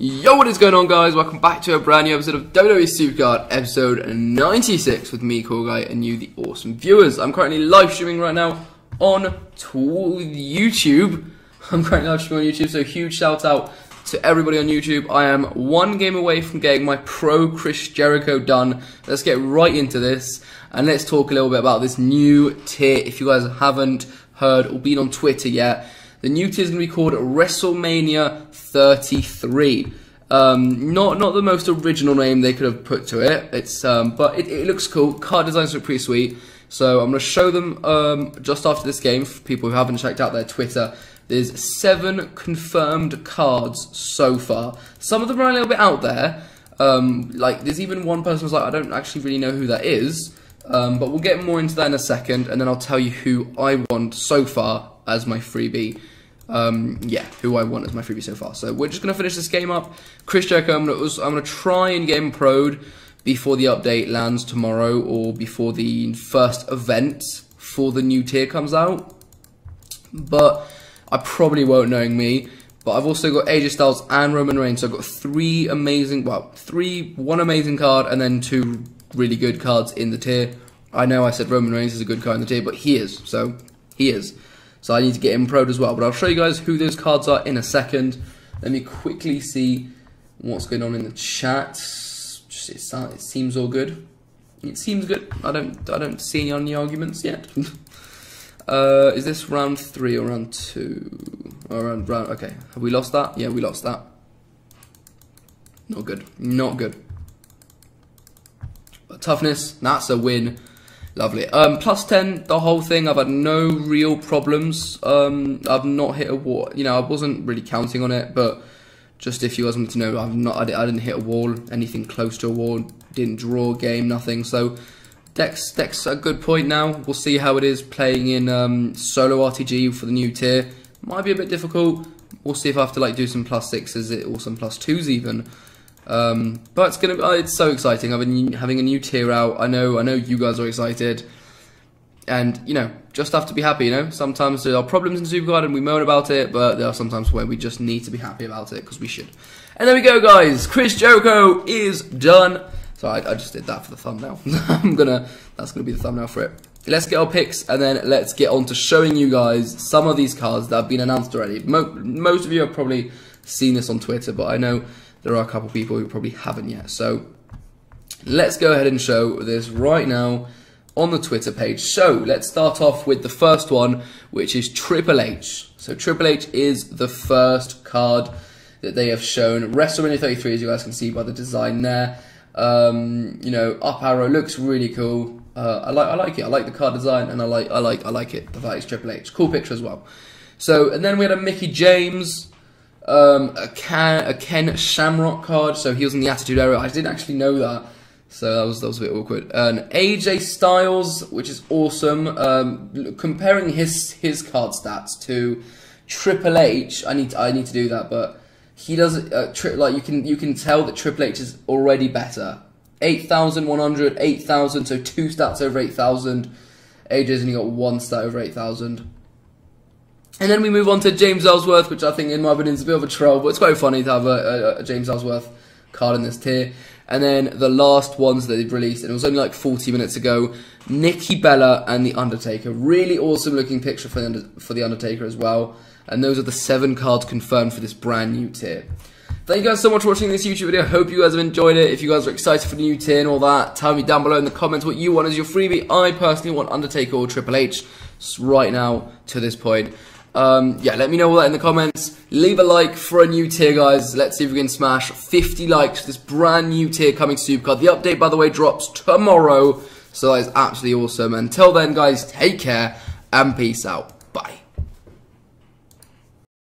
Yo, what is going on guys? Welcome back to a brand new episode of WWE Supercard, episode 96 with me, Cool Guy, and you, the awesome viewers. I'm currently live streaming right now on YouTube. I'm currently live streaming on YouTube, so huge shout out to everybody on YouTube. I am one game away from getting my Pro Chris Jericho done. Let's get right into this, and let's talk a little bit about this new tier. If you guys haven't heard or been on Twitter yet, the new tier is going to be called WrestleMania 33. Um, not not the most original name they could have put to it. It's um, but it, it looks cool. Card designs look pretty sweet. So I'm going to show them um, just after this game for people who haven't checked out their Twitter. There's seven confirmed cards so far. Some of them are a little bit out there. Um, like there's even one person who's like, I don't actually really know who that is. Um, but we'll get more into that in a second, and then I'll tell you who I want so far as my freebie. Um, yeah, who I want as my freebie so far. So we're just gonna finish this game up. Chris Jericho, I'm gonna, try and get him proed before the update lands tomorrow or before the first event for the new tier comes out. But I probably won't, knowing me. But I've also got AJ Styles and Roman Reigns. So I've got three amazing, well, three, one amazing card and then two really good cards in the tier. I know I said Roman Reigns is a good card in the tier, but he is. So he is. So I need to get him proed as well. But I'll show you guys who those cards are in a second. Let me quickly see what's going on in the chat. Just it, it seems all good. It seems good. I don't I don't see any arguments yet. uh, is this round three or round two? Or round round? Okay, have we lost that? Yeah, we lost that. Not good. Not good. But toughness, that's a win. Lovely. Um, plus 10, the whole thing, I've had no real problems. Um, I've not hit a wall. You know, I wasn't really counting on it, but just if you guys want to know, I've not, I didn't hit a wall, anything close to a wall, didn't draw a game, nothing. So, Dex, Dex a good point now. We'll see how it is playing in um, solo RTG for the new tier. Might be a bit difficult. We'll see if I have to like do some plus sixes or some plus twos even. Um, but it's gonna, uh, it's so exciting. I've been having a new tier out. I know, I know you guys are excited, and you know, just have to be happy. You know, sometimes there are problems in Supercard and we moan about it, but there are sometimes where we just need to be happy about it because we should. And there we go, guys. Chris Jericho is done. So I, I just did that for the thumbnail. I'm gonna, that's gonna be the thumbnail for it. Let's get our picks and then let's get on to showing you guys some of these cards that have been announced already. Mo most of you have probably seen this on Twitter, but I know there are a couple people who probably haven't yet. So let's go ahead and show this right now on the Twitter page. So let's start off with the first one, which is Triple H. So Triple H is the first card that they have shown. WrestleMania 33, as you guys can see by the design there. Um, you know, up arrow looks really cool. Uh, I like, I like it. I like the card design, and I like, I like, I like it. The fact it's Triple H, cool picture as well. So, and then we had a Mickie James um, a, Ken, a Ken Shamrock card, so he was in the Attitude Era. I didn't actually know that, so that was that was a bit awkward. An AJ Styles, which is awesome. Um, comparing his his card stats to Triple H, I need to, I need to do that, but he does uh, like you can you can tell that Triple H is already better. 8,100, 8,000, so two stats over 8,000. AJ's only got one stat over 8,000. And then we move on to James Ellsworth, which I think, in my opinion, is a bit of a troll, but it's quite funny to have a, a, a James Ellsworth card in this tier. And then the last ones that they've released, and it was only like 40 minutes ago, Nikki Bella and The Undertaker. Really awesome looking picture for the, for the Undertaker as well. And those are the seven cards confirmed for this brand new tier. Thank you guys so much for watching this YouTube video. Hope you guys have enjoyed it. If you guys are excited for the new tier and all that, tell me down below in the comments what you want as your freebie. I personally want Undertaker or Triple H right now to this point. Um, yeah, let me know all that in the comments. Leave a like for a new tier, guys. Let's see if we can smash 50 likes this brand new tier coming Supercard. The update, by the way, drops tomorrow. So that is absolutely awesome. Until then, guys, take care and peace out.